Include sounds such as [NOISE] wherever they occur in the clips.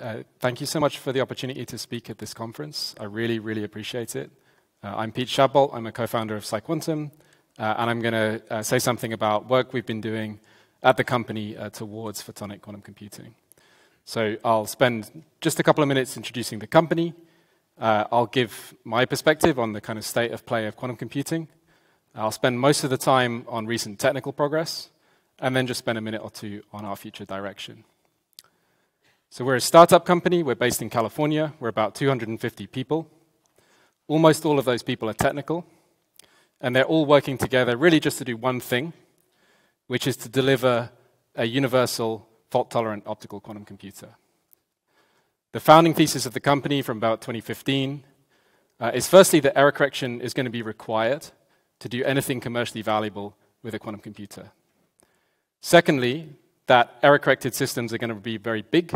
Uh, thank you so much for the opportunity to speak at this conference. I really, really appreciate it. Uh, I'm Pete Shadbolt. I'm a co-founder of PsiQuantum, uh, and I'm going to uh, say something about work we've been doing at the company uh, towards photonic quantum computing. So I'll spend just a couple of minutes introducing the company. I'll give my perspective on the kind of state of play of quantum computing. I'll spend most of the time on recent technical progress, and then just spend a minute or two on our future direction. So we're a startup company. We're based in California. We're about 250 people. Almost all of those people are technical, and they're all working together really just to do one thing, which is to deliver a universal fault-tolerant optical quantum computer. The founding thesis of the company from about 2015 uh, is firstly that error correction is going to be required to do anything commercially valuable with a quantum computer. Secondly, that error corrected systems are going to be very big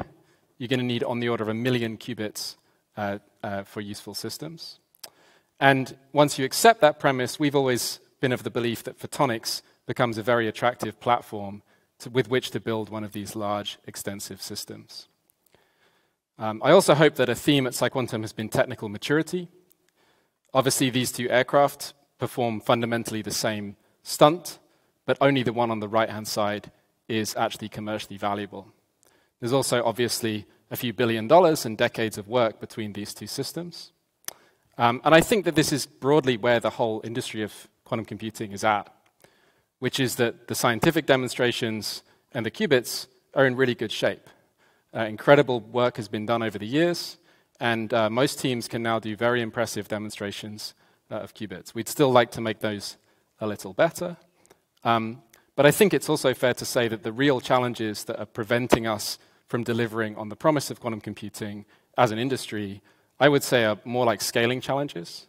you're going to need on the order of a million qubits uh, uh, for useful systems. And once you accept that premise, we've always been of the belief that photonics becomes a very attractive platform to, with which to build one of these large, extensive systems. Um, I also hope that a theme at PsiQuantum has been technical maturity. Obviously, these two aircraft perform fundamentally the same stunt, but only the one on the right hand side is actually commercially valuable. There's also obviously a few billion dollars and decades of work between these two systems. Um, and I think that this is broadly where the whole industry of quantum computing is at, which is that the scientific demonstrations and the qubits are in really good shape. Uh, incredible work has been done over the years, and uh, most teams can now do very impressive demonstrations uh, of qubits. We'd still like to make those a little better. Um, but I think it's also fair to say that the real challenges that are preventing us from delivering on the promise of quantum computing as an industry, I would say are more like scaling challenges.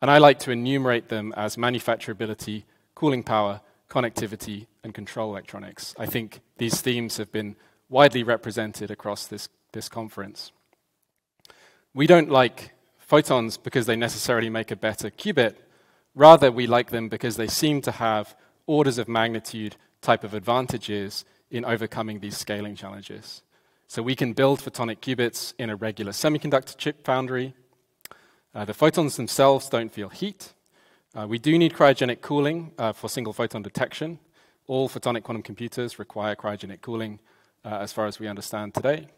And I like to enumerate them as manufacturability, cooling power, connectivity, and control electronics. I think these themes have been widely represented across this, this conference. We don't like photons because they necessarily make a better qubit. Rather, we like them because they seem to have orders of magnitude type of advantages in overcoming these scaling challenges. So we can build photonic qubits in a regular semiconductor chip foundry. Uh, the photons themselves don't feel heat. Uh, we do need cryogenic cooling uh, for single photon detection. All photonic quantum computers require cryogenic cooling, uh, as far as we understand today.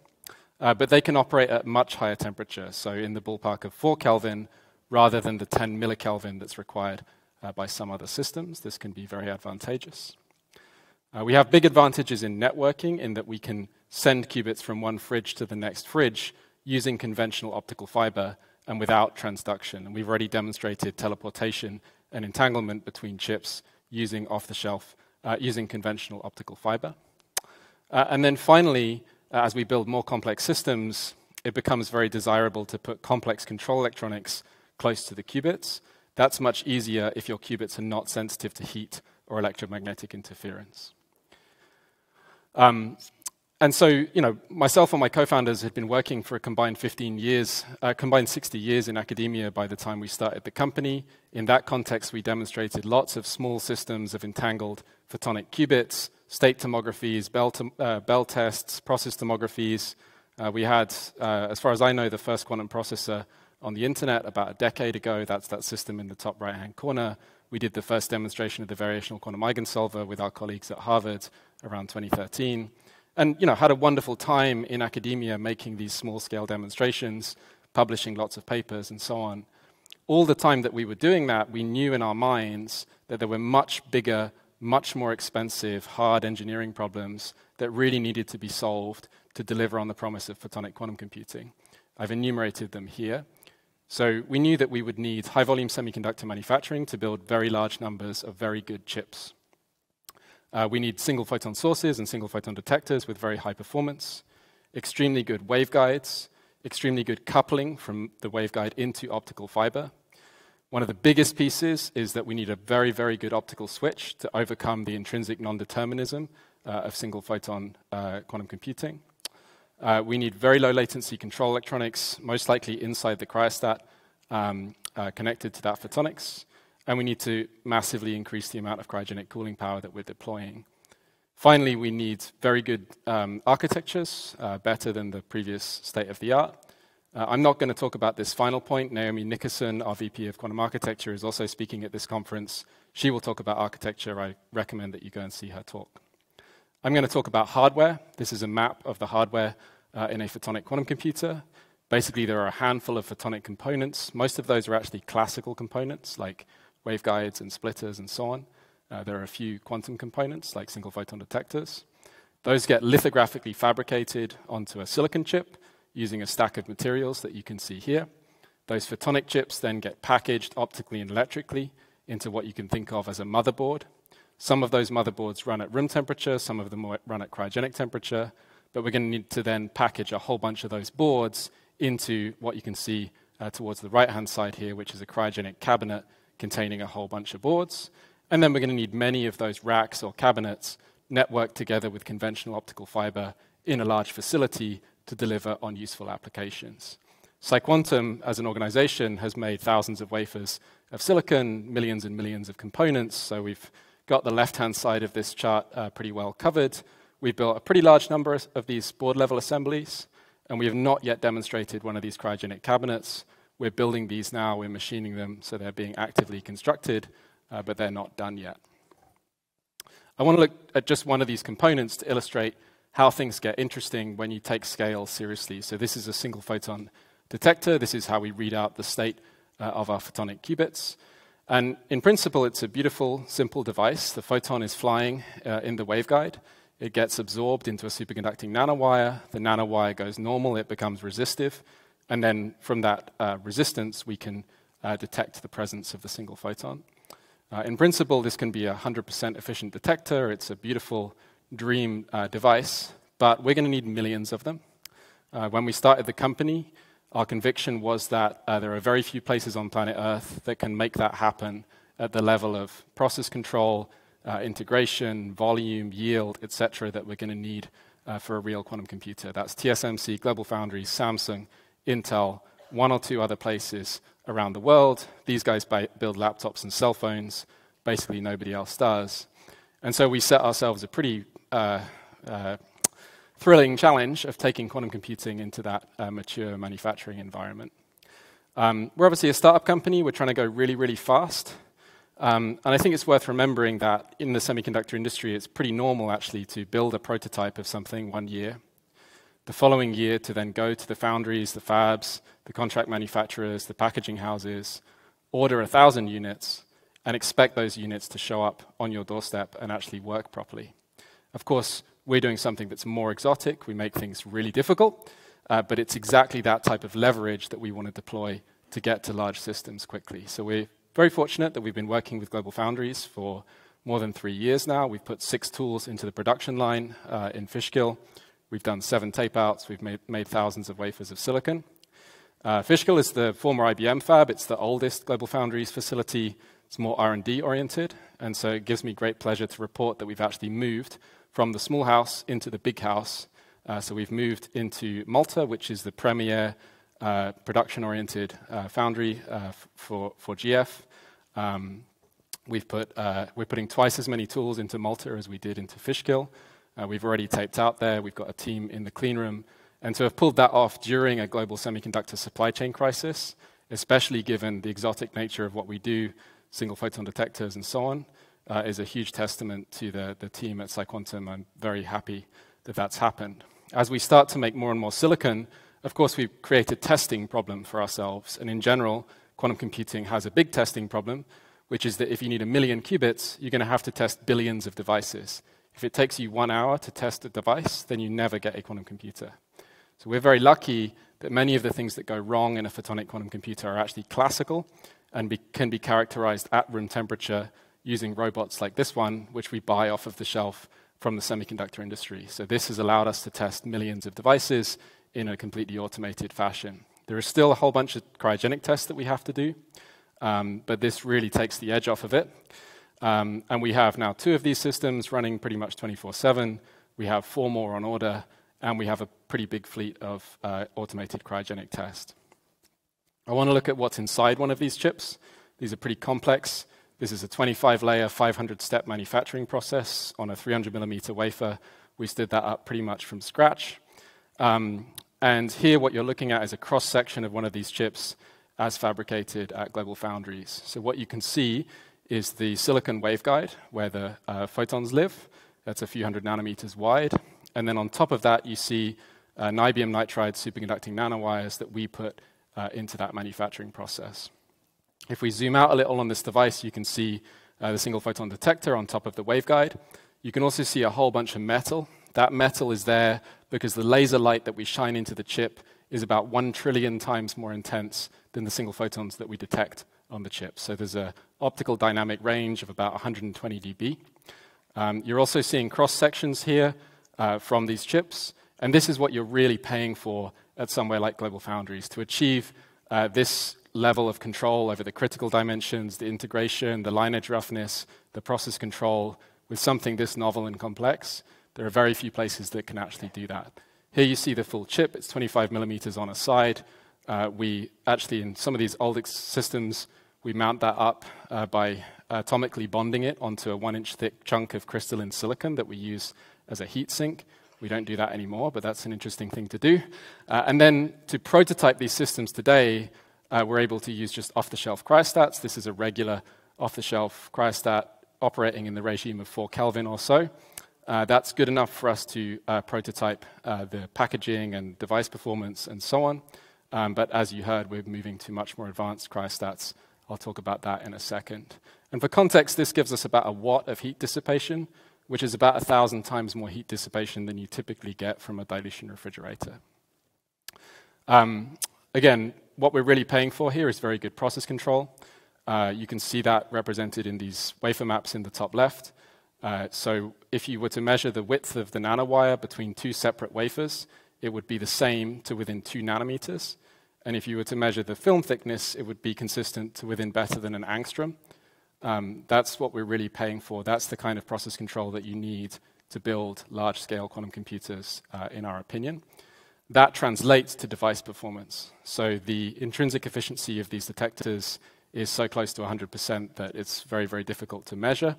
Uh, but they can operate at much higher temperature, so in the ballpark of 4 Kelvin rather than the 10 millikelvin that's required uh, by some other systems. This can be very advantageous. Uh, we have big advantages in networking in that we can send qubits from one fridge to the next fridge using conventional optical fiber and without transduction. And we've already demonstrated teleportation and entanglement between chips using off the shelf, uh, using conventional optical fiber. Uh, and then finally, uh, as we build more complex systems, it becomes very desirable to put complex control electronics close to the qubits. That's much easier if your qubits are not sensitive to heat or electromagnetic interference. Um, and so, you know, myself and my co-founders had been working for a combined 15 years, uh, combined 60 years in academia by the time we started the company. In that context, we demonstrated lots of small systems of entangled photonic qubits, state tomographies, Bell, to, uh, Bell tests, process tomographies. Uh, we had, uh, as far as I know, the first quantum processor on the internet about a decade ago. That's that system in the top right-hand corner. We did the first demonstration of the variational quantum eigensolver with our colleagues at Harvard around 2013. And you know, had a wonderful time in academia making these small-scale demonstrations, publishing lots of papers and so on. All the time that we were doing that, we knew in our minds that there were much bigger, much more expensive, hard engineering problems that really needed to be solved to deliver on the promise of photonic quantum computing. I've enumerated them here. So we knew that we would need high volume semiconductor manufacturing to build very large numbers of very good chips. Uh, we need single photon sources and single photon detectors with very high performance, extremely good waveguides, extremely good coupling from the waveguide into optical fiber. One of the biggest pieces is that we need a very, very good optical switch to overcome the intrinsic non-determinism uh, of single photon uh, quantum computing. Uh, we need very low latency control electronics, most likely inside the cryostat, um, uh, connected to that photonics. And we need to massively increase the amount of cryogenic cooling power that we're deploying. Finally, we need very good um, architectures, uh, better than the previous state of the art. Uh, I'm not going to talk about this final point. Naomi Nickerson, our VP of Quantum Architecture, is also speaking at this conference. She will talk about architecture. I recommend that you go and see her talk. I'm going to talk about hardware. This is a map of the hardware uh, in a photonic quantum computer. Basically, there are a handful of photonic components. Most of those are actually classical components, like waveguides and splitters and so on. Uh, there are a few quantum components, like single photon detectors. Those get lithographically fabricated onto a silicon chip using a stack of materials that you can see here. Those photonic chips then get packaged optically and electrically into what you can think of as a motherboard. Some of those motherboards run at room temperature, some of them run at cryogenic temperature, but we're going to need to then package a whole bunch of those boards into what you can see uh, towards the right hand side here, which is a cryogenic cabinet containing a whole bunch of boards. And then we're going to need many of those racks or cabinets networked together with conventional optical fiber in a large facility to deliver on useful applications. PsiQuantum, as an organization, has made thousands of wafers of silicon, millions and millions of components. So we've got the left-hand side of this chart uh, pretty well covered. We've built a pretty large number of these board-level assemblies, and we have not yet demonstrated one of these cryogenic cabinets. We're building these now, we're machining them, so they're being actively constructed, uh, but they're not done yet. I want to look at just one of these components to illustrate how things get interesting when you take scale seriously. So this is a single photon detector. This is how we read out the state uh, of our photonic qubits. And in principle, it's a beautiful, simple device. The photon is flying uh, in the waveguide. It gets absorbed into a superconducting nanowire. The nanowire goes normal, it becomes resistive. And then from that uh, resistance, we can uh, detect the presence of the single photon. Uh, in principle, this can be a 100% efficient detector. It's a beautiful dream uh, device, but we're going to need millions of them. Uh, when we started the company, our conviction was that uh, there are very few places on planet Earth that can make that happen at the level of process control, integration, volume, yield, etc., that we're going to need for a real quantum computer. That's TSMC, Global Foundries, Samsung, Intel, one or two other places around the world. These guys build laptops and cell phones. Basically, nobody else does. And so we set ourselves a pretty uh, uh, thrilling challenge of taking quantum computing into that uh, mature manufacturing environment. Um, we're obviously a startup company. We're trying to go really, really fast. Um, and I think it's worth remembering that in the semiconductor industry, it's pretty normal actually to build a prototype of something one year the following year to then go to the foundries, the fabs, the contract manufacturers, the packaging houses, order a thousand units, and expect those units to show up on your doorstep and actually work properly. Of course, we're doing something that's more exotic. We make things really difficult, uh, but it's exactly that type of leverage that we want to deploy to get to large systems quickly. So we're very fortunate that we've been working with Global Foundries for more than three years now. We've put six tools into the production line uh, in Fishkill. We've done seven tape outs. We've made, made thousands of wafers of silicon. Uh, Fishkill is the former IBM fab. It's the oldest Global Foundries facility. It's more R&D oriented, and so it gives me great pleasure to report that we've actually moved from the small house into the big house. Uh, so we've moved into Malta, which is the premier uh, production-oriented uh, foundry uh, for, for GF. Um, we've put, uh, we're putting twice as many tools into Malta as we did into Fishkill. Uh, we've already taped out there. We've got a team in the clean room. And to have pulled that off during a global semiconductor supply chain crisis, especially given the exotic nature of what we do, single photon detectors and so on, uh, is a huge testament to the, the team at PsiQuantum. I'm very happy that that's happened. As we start to make more and more silicon, of course, we've created testing problem for ourselves. And in general, quantum computing has a big testing problem, which is that if you need a million qubits, you're going to have to test billions of devices. If it takes you one hour to test a device, then you never get a quantum computer. So we're very lucky that many of the things that go wrong in a photonic quantum computer are actually classical and be, can be characterized at room temperature using robots like this one, which we buy off of the shelf from the semiconductor industry. So this has allowed us to test millions of devices in a completely automated fashion. There is still a whole bunch of cryogenic tests that we have to do, um, but this really takes the edge off of it. Um, and we have now two of these systems running pretty much 24-7. We have four more on order, and we have a pretty big fleet of uh, automated cryogenic tests. I want to look at what's inside one of these chips. These are pretty complex. This is a 25-layer, 500-step manufacturing process on a 300-millimeter wafer. We stood that up pretty much from scratch. Um, and here, what you're looking at is a cross-section of one of these chips as fabricated at Global Foundries. So what you can see is the silicon waveguide, where the uh, photons live. That's a few hundred nanometers wide. And then on top of that, you see uh, niobium nitride superconducting nanowires that we put uh, into that manufacturing process. If we zoom out a little on this device, you can see uh, the single photon detector on top of the waveguide. You can also see a whole bunch of metal. That metal is there because the laser light that we shine into the chip is about one trillion times more intense than the single photons that we detect on the chip. So there's an optical dynamic range of about 120 dB. Um, you're also seeing cross sections here uh, from these chips. And this is what you're really paying for at somewhere like Global Foundries to achieve uh, this level of control over the critical dimensions, the integration, the line edge roughness, the process control with something this novel and complex. There are very few places that can actually do that. Here you see the full chip. It's 25 millimeters on a side. Uh, we actually, in some of these old systems, we mount that up uh, by atomically bonding it onto a one inch thick chunk of crystalline silicon that we use as a heat sink. We don't do that anymore, but that's an interesting thing to do. Uh, and then to prototype these systems today, uh, we're able to use just off the shelf cryostats. This is a regular off the shelf cryostat operating in the regime of 4 Kelvin or so. Uh, that's good enough for us to uh, prototype uh, the packaging and device performance and so on. Um, but as you heard, we're moving to much more advanced cryostats. I'll talk about that in a second. And for context, this gives us about a watt of heat dissipation, which is about a thousand times more heat dissipation than you typically get from a dilution refrigerator. Um, again, what we're really paying for here is very good process control. Uh, you can see that represented in these wafer maps in the top left. Uh, so if you were to measure the width of the nanowire between two separate wafers, it would be the same to within two nanometers. And if you were to measure the film thickness, it would be consistent to within better than an angstrom. Um, that's what we're really paying for. That's the kind of process control that you need to build large-scale quantum computers, uh, in our opinion. That translates to device performance. So the intrinsic efficiency of these detectors is so close to 100% that it's very, very difficult to measure.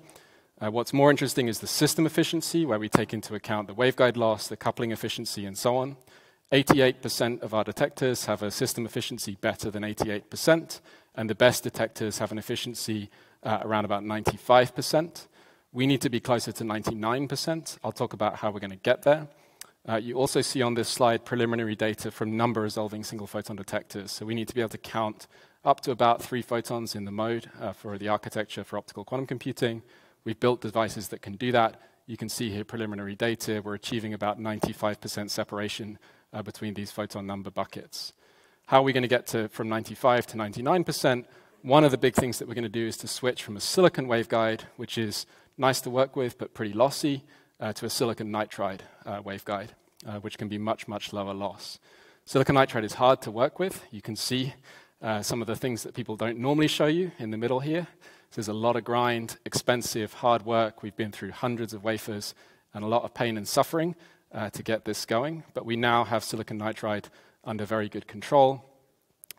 Uh, what's more interesting is the system efficiency, where we take into account the waveguide loss, the coupling efficiency, and so on. 88% of our detectors have a system efficiency better than 88%, and the best detectors have an efficiency uh, around about 95%. We need to be closer to 99%. I'll talk about how we're going to get there. Uh, you also see on this slide preliminary data from number resolving single photon detectors. So we need to be able to count up to about three photons in the mode uh, for the architecture for optical quantum computing. We've built devices that can do that. You can see here preliminary data. We're achieving about 95% separation uh, between these photon number buckets. How are we going to get to from 95 to 99%? One of the big things that we're going to do is to switch from a silicon waveguide, which is nice to work with but pretty lossy, uh, to a silicon nitride uh, waveguide, uh, which can be much, much lower loss. Silicon nitride is hard to work with. You can see uh, some of the things that people don't normally show you in the middle here. There's a lot of grind, expensive, hard work. We've been through hundreds of wafers and a lot of pain and suffering uh, to get this going, but we now have silicon nitride under very good control.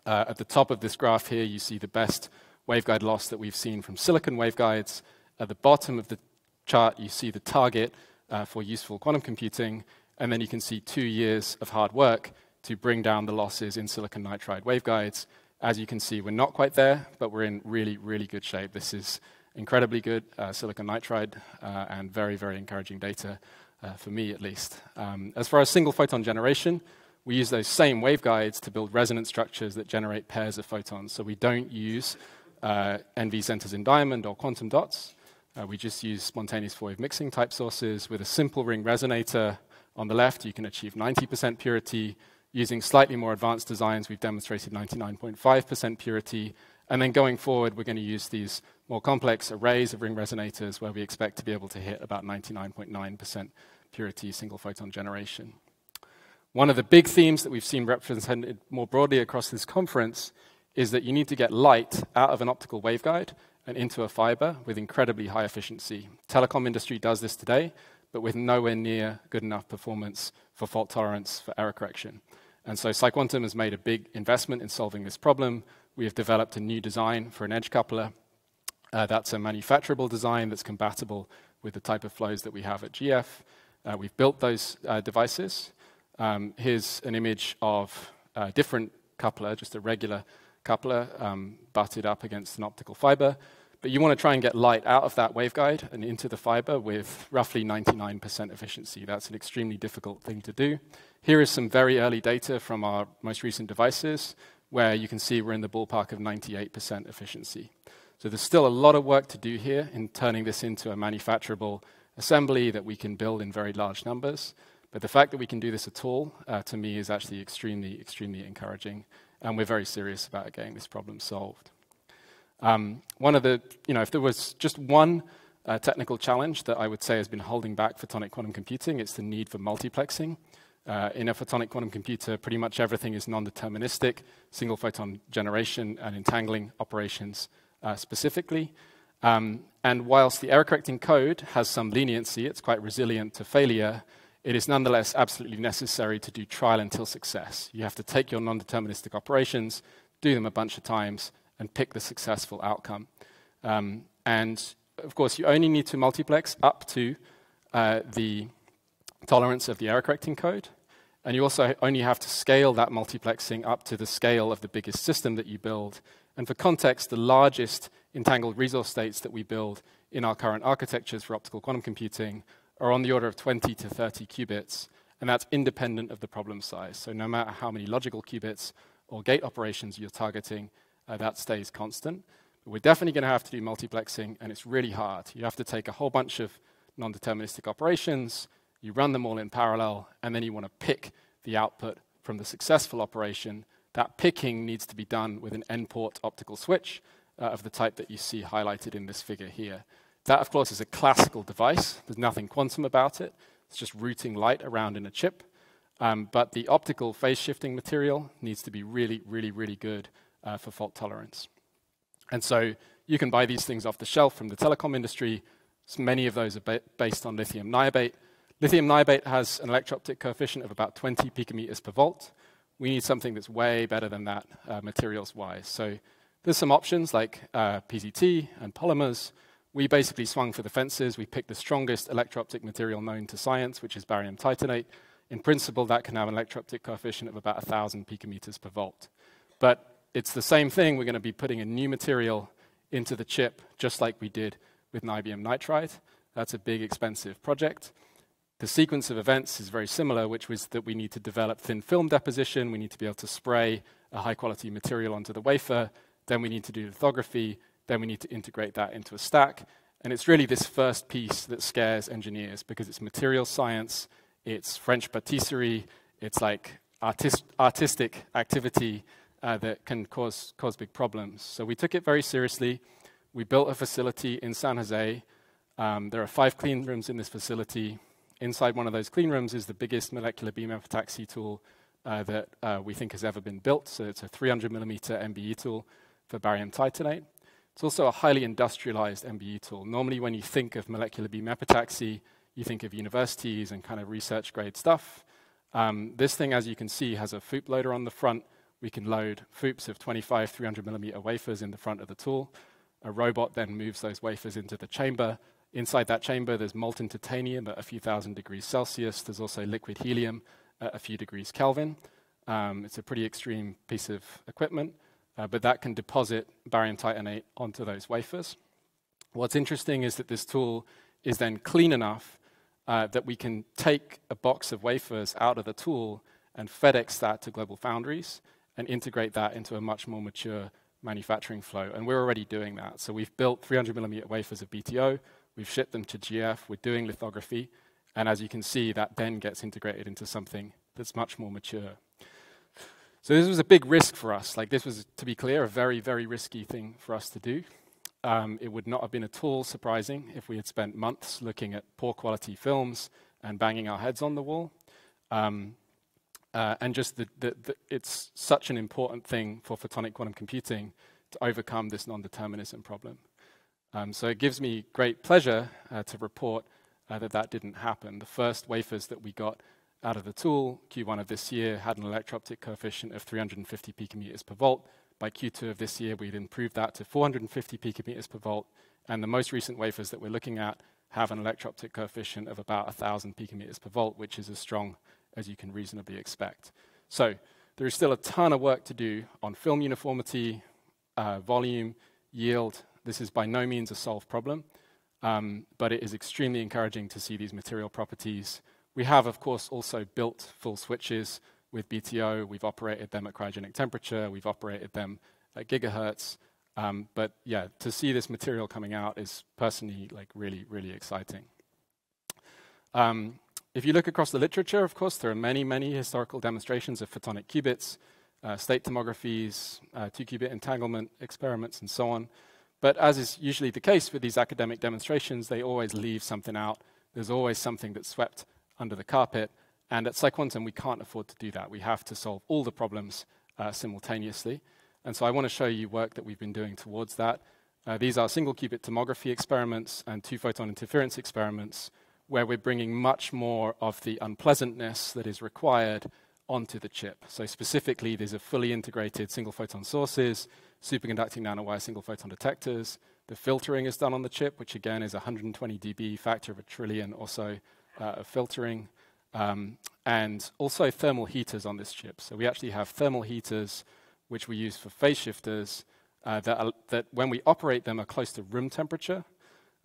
Uh, at the top of this graph here, you see the best waveguide loss that we've seen from silicon waveguides. At the bottom of the chart, you see the target uh, for useful quantum computing, and then you can see two years of hard work to bring down the losses in silicon nitride waveguides. As you can see, we're not quite there, but we're in really, really good shape. This is incredibly good silicon nitride and very, very encouraging data, uh, for me at least. Um, as far as single photon generation, we use those same waveguides to build resonance structures that generate pairs of photons. So we don't use uh, NV centers in diamond or quantum dots. Uh, we just use spontaneous four-wave mixing type sources. With a simple ring resonator on the left, you can achieve 90% purity. Using slightly more advanced designs, we've demonstrated 99.5% purity. And then going forward, we're going to use these more complex arrays of ring resonators where we expect to be able to hit about 99.9% purity single photon generation. One of the big themes that we've seen represented more broadly across this conference is that you need to get light out of an optical waveguide and into a fiber with incredibly high efficiency. Telecom industry does this today, but with nowhere near good enough performance for fault tolerance for error correction. And so PsiQuantum has made a big investment in solving this problem. We have developed a new design for an edge coupler. Uh, that's a manufacturable design that's compatible with the type of flows that we have at GF. Uh, we've built those uh, devices. Um, here's an image of a different coupler, just a regular coupler um, butted up against an optical fiber. But you want to try and get light out of that waveguide and into the fiber with roughly 99% efficiency. That's an extremely difficult thing to do. Here is some very early data from our most recent devices where you can see we're in the ballpark of 98% efficiency. So there's still a lot of work to do here in turning this into a manufacturable assembly that we can build in very large numbers. But the fact that we can do this at all, uh, to me, is actually extremely, extremely encouraging. And we're very serious about getting this problem solved. Um, one of the, you know, if there was just one uh, technical challenge that I would say has been holding back photonic quantum computing, it's the need for multiplexing. Uh, in a photonic quantum computer, pretty much everything is non-deterministic, single photon generation and entangling operations uh, specifically. Um, and whilst the error correcting code has some leniency, it's quite resilient to failure, it is nonetheless absolutely necessary to do trial until success. You have to take your non-deterministic operations, do them a bunch of times, and pick the successful outcome. Um, and of course, you only need to multiplex up to uh, the tolerance of the error correcting code. And you also only have to scale that multiplexing up to the scale of the biggest system that you build. And for context, the largest entangled resource states that we build in our current architectures for optical quantum computing are on the order of 20 to 30 qubits, and that's independent of the problem size. So no matter how many logical qubits or gate operations you're targeting, uh, that stays constant. But we're definitely going to have to do multiplexing, and it's really hard. You have to take a whole bunch of non-deterministic operations, you run them all in parallel, and then you want to pick the output from the successful operation. That picking needs to be done with an N-port optical switch uh, of the type that you see highlighted in this figure here. That, of course, is a classical device. There's nothing quantum about it. It's just routing light around in a chip. Um, but the optical phase shifting material needs to be really, really, really good uh, for fault tolerance. And so you can buy these things off the shelf from the telecom industry. So many of those are ba based on lithium niobate. Lithium niobate has an electro-optic coefficient of about 20 picometers per volt. We need something that's way better than that uh, materials-wise. So there's some options like uh, PZT and polymers. We basically swung for the fences. We picked the strongest electro-optic material known to science, which is barium titanate. In principle, that can have an electro-optic coefficient of about 1,000 picometers per volt. But it's the same thing. We're going to be putting a new material into the chip, just like we did with niobium nitride. That's a big, expensive project. The sequence of events is very similar, which was that we need to develop thin film deposition, we need to be able to spray a high quality material onto the wafer, then we need to do lithography, then we need to integrate that into a stack. And it's really this first piece that scares engineers because it's material science, it's French patisserie, it's like artist, artistic activity uh, that can cause, cause big problems. So we took it very seriously. We built a facility in San Jose. Um, there are five clean rooms in this facility. Inside one of those clean rooms is the biggest molecular beam epitaxy tool uh, that uh, we think has ever been built. So it's a 300 millimeter MBE tool for barium titanate. It's also a highly industrialized MBE tool. Normally, when you think of molecular beam epitaxy, you think of universities and kind of research grade stuff. Um, this thing, as you can see, has a FOUP loader on the front we can load FOUPs of 25 300 millimeter wafers in the front of the tool. A robot then moves those wafers into the chamber. Inside that chamber, there's molten titanium at a few thousand degrees Celsius. There's also liquid helium at a few degrees Kelvin. Um, it's a pretty extreme piece of equipment, uh, but that can deposit barium titanate onto those wafers. What's interesting is that this tool is then clean enough uh, that we can take a box of wafers out of the tool and FedEx that to Global Foundries and integrate that into a much more mature manufacturing flow. And we're already doing that. So we've built 300 millimeter wafers of BTO, we've shipped them to GF, we're doing lithography, and as you can see, that then gets integrated into something that's much more mature. So this was a big risk for us. Like this was, to be clear, a very, very risky thing for us to do. Um, it would not have been at all surprising if we had spent months looking at poor quality films and banging our heads on the wall. Um, uh, and just the, the, the, it's such an important thing for photonic quantum computing to overcome this non-determinism problem. Um, so it gives me great pleasure uh, to report uh, that that didn't happen. The first wafers that we got out of the tool, Q1 of this year, had an electro-optic coefficient of 350 picometers per volt, by Q2 of this year, we'd improved that to 450 picometers per volt, and the most recent wafers that we're looking at have an electro-optic coefficient of about 1,000 picometers per volt, which is as strong as you can reasonably expect. So there is still a ton of work to do on film uniformity, uh, volume, yield. This is by no means a solved problem, um, but it is extremely encouraging to see these material properties. We have, of course, also built full switches with BTO. We've operated them at cryogenic temperature. We've operated them at gigahertz. Um, but yeah, to see this material coming out is personally like really, really exciting. Um, if you look across the literature, of course, there are many, many historical demonstrations of photonic qubits, uh, state tomographies, uh, two-qubit entanglement experiments, and so on. But as is usually the case with these academic demonstrations, they always leave something out. There's always something that's swept under the carpet. And at PsiQuantum, we can't afford to do that. We have to solve all the problems uh, simultaneously. And so I want to show you work that we've been doing towards that. Uh, these are single qubit tomography experiments and two photon interference experiments where we're bringing much more of the unpleasantness that is required onto the chip. So specifically, these are fully integrated single photon sources, superconducting nanowire single photon detectors. The filtering is done on the chip, which again is 120 dB, factor of a trillion or so uh, filtering. Um, and also thermal heaters on this chip. So we actually have thermal heaters which we use for phase shifters, uh, that, are, that when we operate them are close to room temperature.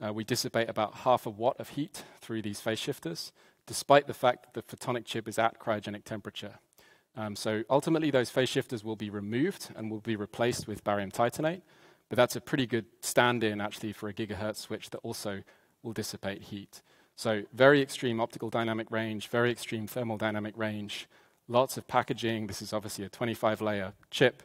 Uh, we dissipate about half a watt of heat through these phase shifters, despite the fact that the photonic chip is at cryogenic temperature. Um, so ultimately, those phase shifters will be removed and will be replaced with barium titanate, but that's a pretty good stand-in actually for a gigahertz switch that also will dissipate heat. So very extreme optical dynamic range, very extreme thermal dynamic range, lots of packaging. This is obviously a 25 layer chip.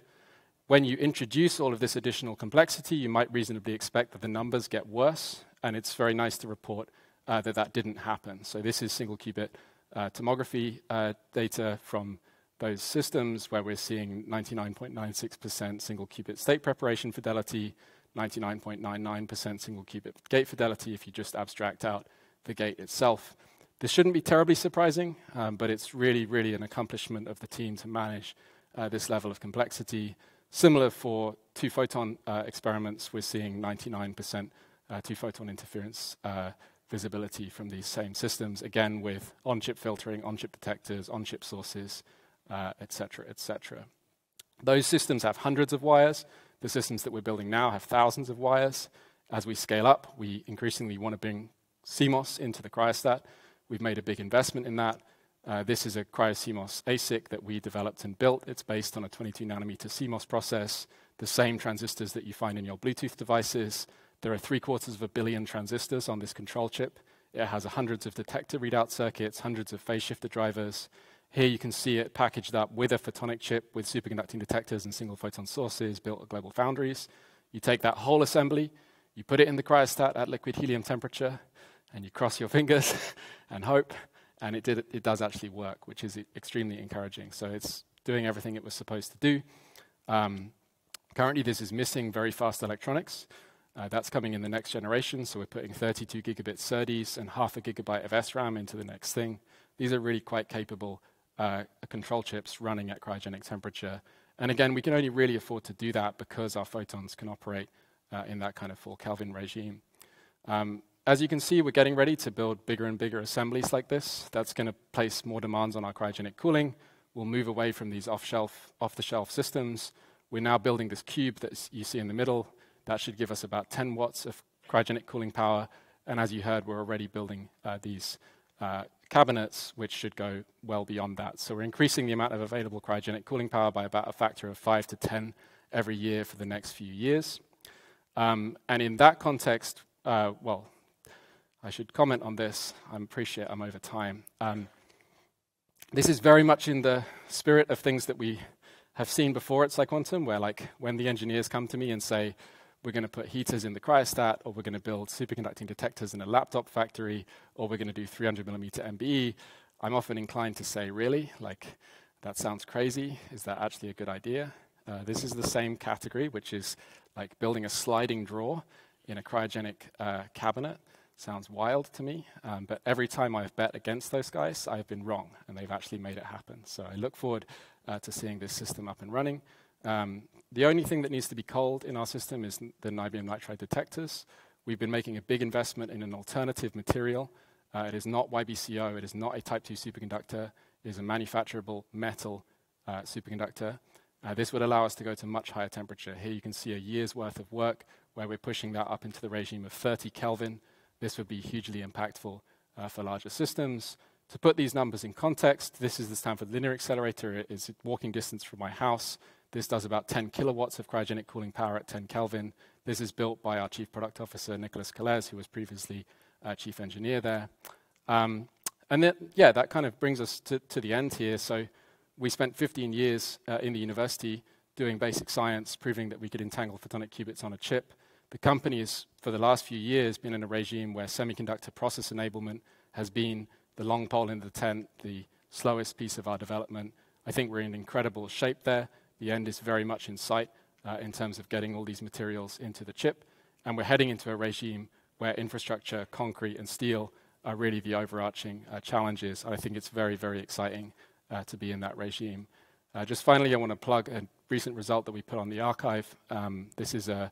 When you introduce all of this additional complexity, you might reasonably expect that the numbers get worse, and it's very nice to report uh, that that didn't happen. So this is single qubit uh, tomography uh, data from those systems where we're seeing 99.96% single qubit state preparation fidelity, 99.99% single qubit gate fidelity if you just abstract out the gate itself. This shouldn't be terribly surprising, um, but it's really, really an accomplishment of the team to manage uh, this level of complexity. Similar for two photon uh, experiments, we're seeing 99% uh, two photon interference uh, visibility from these same systems, again with on chip filtering, on chip detectors, on chip sources, etc., uh, etc. Those systems have hundreds of wires. The systems that we're building now have thousands of wires. As we scale up, we increasingly want to bring CMOS into the cryostat. We've made a big investment in that. Uh, this is a cryo-CMOS ASIC that we developed and built. It's based on a 22 nanometer CMOS process, the same transistors that you find in your Bluetooth devices. There are three quarters of a billion transistors on this control chip. It has hundreds of detector readout circuits, hundreds of phase shifter drivers. Here you can see it packaged up with a photonic chip with superconducting detectors and single photon sources built at Global Foundries. You take that whole assembly, you put it in the cryostat at liquid helium temperature, and you cross your fingers [LAUGHS] and hope, and it, did, it does actually work, which is extremely encouraging. So it's doing everything it was supposed to do. Um, currently, this is missing very fast electronics. Uh, that's coming in the next generation, so we're putting 32 gigabit SerDes and half a gigabyte of SRAM into the next thing. These are really quite capable uh, control chips running at cryogenic temperature. And again, we can only really afford to do that because our photons can operate uh, in that kind of 4 Kelvin regime. Um, as you can see, we're getting ready to build bigger and bigger assemblies like this. That's going to place more demands on our cryogenic cooling. We'll move away from these off-shelf, off-the-shelf systems. We're now building this cube that you see in the middle. That should give us about 10 watts of cryogenic cooling power. And as you heard, we're already building uh, these uh, cabinets, which should go well beyond that. So we're increasing the amount of available cryogenic cooling power by about a factor of 5 to 10 every year for the next few years. Um, and in that context, uh, well, I should comment on this. I appreciate I'm over time. Um, this is very much in the spirit of things that we have seen before at PsiQuantum, where like when the engineers come to me and say, we're going to put heaters in the cryostat, or we're going to build superconducting detectors in a laptop factory, or we're going to do 300 millimeter MBE, I'm often inclined to say, really? Like, that sounds crazy. Is that actually a good idea? Uh, this is the same category, which is like building a sliding drawer in a cryogenic uh, cabinet sounds wild to me, um, but every time I've bet against those guys, I've been wrong, and they've actually made it happen. So I look forward uh, to seeing this system up and running. Um, the only thing that needs to be cold in our system is the niobium nitride detectors. We've been making a big investment in an alternative material. Uh, it is not YBCO, it is not a type 2 superconductor, it is a manufacturable metal uh, superconductor. Uh, this would allow us to go to much higher temperature. Here you can see a year's worth of work where we're pushing that up into the regime of 30 Kelvin. This would be hugely impactful uh, for larger systems. To put these numbers in context, this is the Stanford Linear Accelerator. It is walking distance from my house. This does about 10 kilowatts of cryogenic cooling power at 10 Kelvin. This is built by our Chief Product Officer, Nicholas Calez, who was previously uh, Chief Engineer there. Um, and then, yeah, that kind of brings us to, to the end here. So we spent 15 years uh, in the university doing basic science, proving that we could entangle photonic qubits on a chip. The company has, for the last few years, been in a regime where semiconductor process enablement has been the long pole in the tent, the slowest piece of our development. I think we're in incredible shape there. The end is very much in sight uh, in terms of getting all these materials into the chip. And we're heading into a regime where infrastructure, concrete, and steel are really the overarching uh, challenges. I think it's very, very exciting uh, to be in that regime. Just finally, I want to plug a recent result that we put on the arXiv. Um, this is a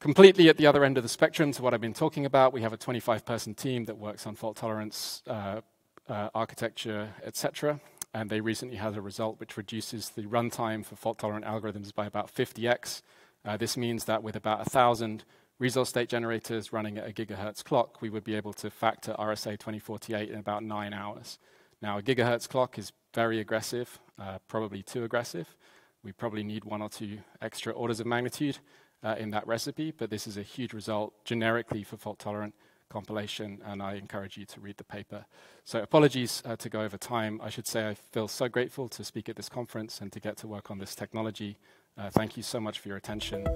completely at the other end of the spectrum to what I've been talking about. We have a 25-person team that works on fault tolerance, uh, uh, architecture, etc. And they recently had a result which reduces the runtime for fault-tolerant algorithms by about 50x. Uh, this means that with about 1,000 resource state generators running at a gigahertz clock, we would be able to factor RSA 2048 in about nine hours. Now, a gigahertz clock is very aggressive, uh, probably too aggressive. We probably need one or two extra orders of magnitude uh, in that recipe, but this is a huge result generically for fault-tolerant compilation, and I encourage you to read the paper. So apologies uh, to go over time. I should say I feel so grateful to speak at this conference and to get to work on this technology. Uh, thank you so much for your attention.